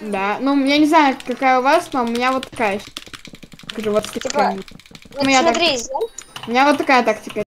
Да. Ну, я не знаю, какая у вас, но у меня вот такая. Скажу, вот Типа, такая. Ну, смотри, так- смотри, У меня вот такая тактика.